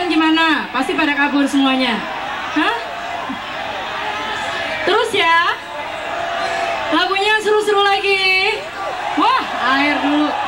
Tuhan gimana? Pasti pada kabur semuanya. Hah? Terus ya? Lagunya seru-seru lagi. Wah, air dulu.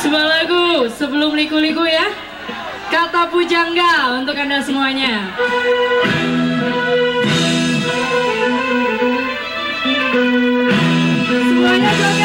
Sebuah lagu sebelum liku-liku ya. Kata pujangga untuk Anda semuanya. Semuanya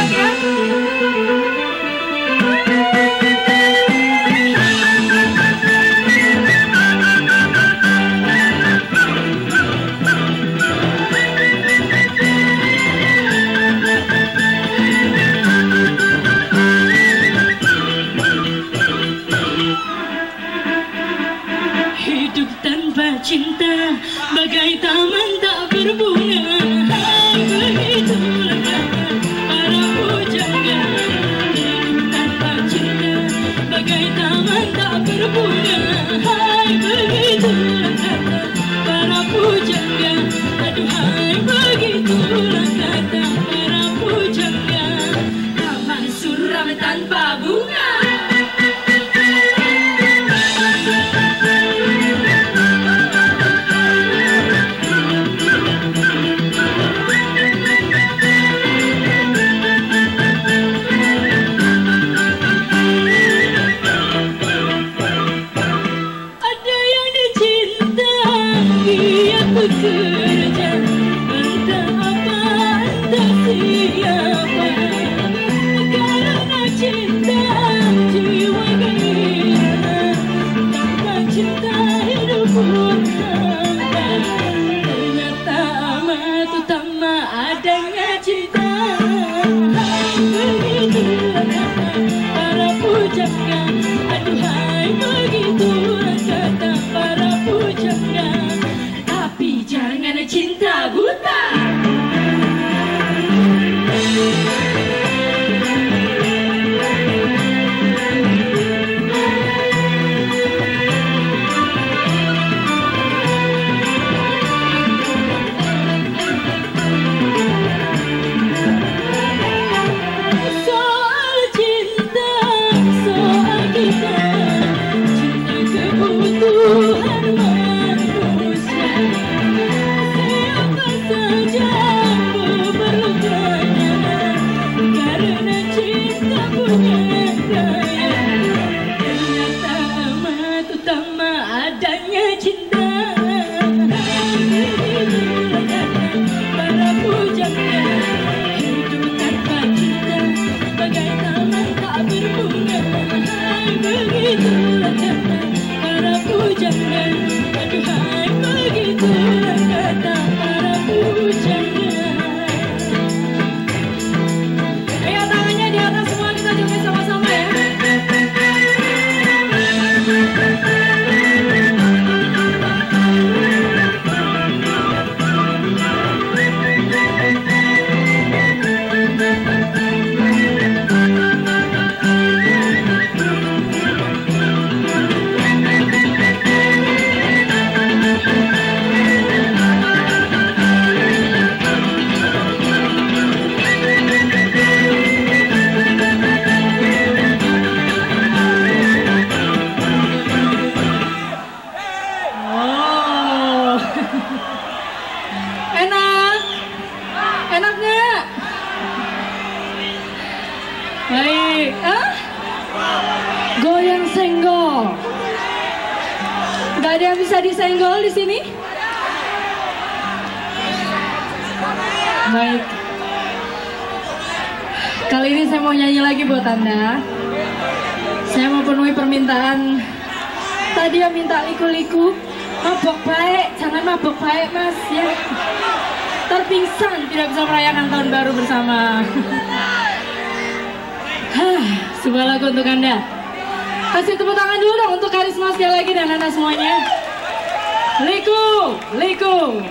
Baik. Kali ini saya mau nyanyi lagi buat Anda. Saya mau penuhi permintaan. Tadi yang minta liku-liku, mabok baik, jangan mabok baik mas ya. Terpingsan tidak bisa merayakan tahun baru bersama. Hah, sebuah lagu untuk Anda. Kasih tepuk tangan dulu dong untuk Karisma sekali lagi dan Anda semuanya. Liku, liku.